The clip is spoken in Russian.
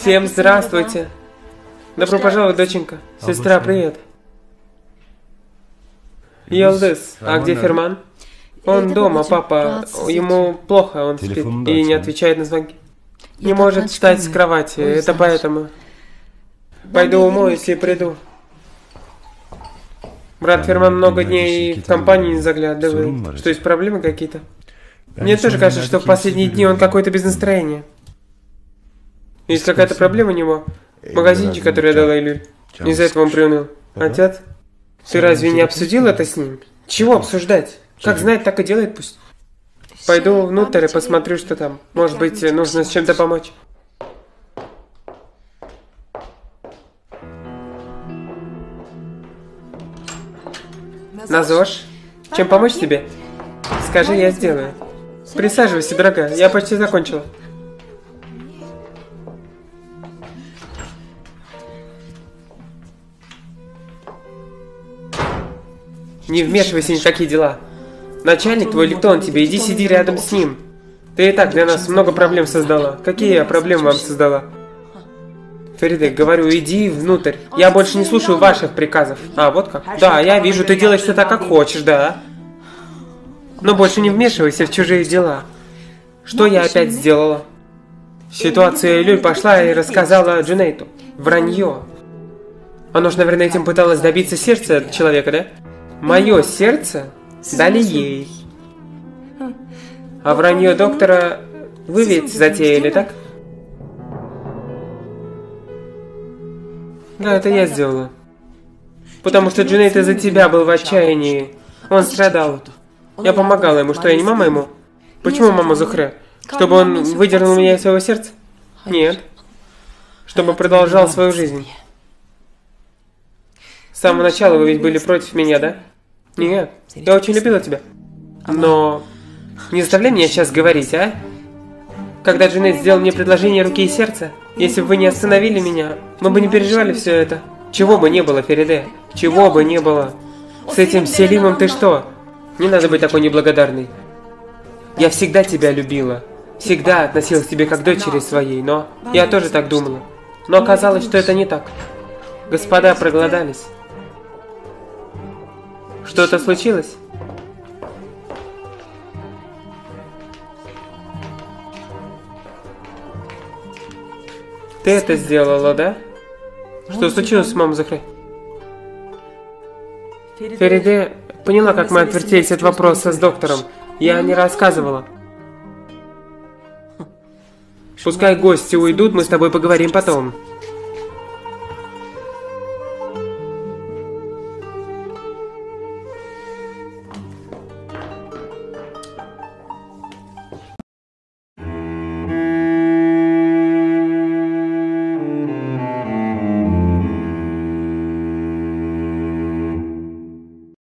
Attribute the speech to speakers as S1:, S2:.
S1: Всем здравствуйте. Добро пожаловать, доченька. Сестра, привет. Елдыс, а где Ферман? Он дома, папа. Ему плохо, он спит и не отвечает на звонки. Не может встать с кровати, это поэтому. Пойду умоюсь и приду. Брат Ферман много дней в компании не заглядывает. Что, есть проблемы какие-то? Мне тоже кажется, что в последние дни он какой-то без настроения. Есть какая-то проблема у него? Магазинчик, который я дала Илюль. Из-за этого он приуныл. Отец, ты разве не обсудил это с ним? Чего обсуждать? Как знает, так и делает пусть. Пойду внутрь и посмотрю, что там. Может быть, нужно с чем-то помочь. Назош, чем помочь тебе? Скажи, я сделаю. Присаживайся, дорогая, я почти закончила. Не вмешивайся ни в такие дела. Начальник твой или кто он тебе, иди сиди рядом с ним. Ты и так для нас много проблем создала. Какие я проблемы вам создала? Фериде, говорю, иди внутрь. Я больше не слушаю ваших приказов. А, вот как? Да, я вижу, ты делаешь все так, как хочешь, да. Но больше не вмешивайся в чужие дела. Что я опять сделала? Ситуация Люль пошла и рассказала Джунейту. Вранье. Она же, наверное, этим пыталась добиться сердца человека, да? Мое сердце дали ей. А вранье доктора вы ведь затеяли, так? Да, это я сделала. Потому что Джунейт из-за тебя был в отчаянии. Он страдал. Я помогала ему. Что, я не мама ему? Почему мама Зухре? Чтобы он выдернул меня из своего сердца? Нет. Чтобы продолжал свою жизнь. С самого начала вы ведь были против меня, да? Нет. Я очень любила тебя. Но... Не заставляй меня сейчас говорить, а? Когда Джунейт сделал мне предложение руки и сердца, если бы вы не остановили меня, мы бы не переживали все это. Чего бы не было, Фериде. Чего бы не было. С этим Селимом ты что? Не надо быть такой неблагодарной. Я всегда тебя любила. Всегда относилась к тебе как к дочери своей, но... Я тоже так думала. Но оказалось, что это не так. Господа проголодались. Что-то случилось? Ты это сделала, да? Что случилось с мамой Захрой? Фериде поняла, как мы отвертелись от вопроса с доктором. Я не рассказывала. Пускай гости уйдут, мы с тобой поговорим потом.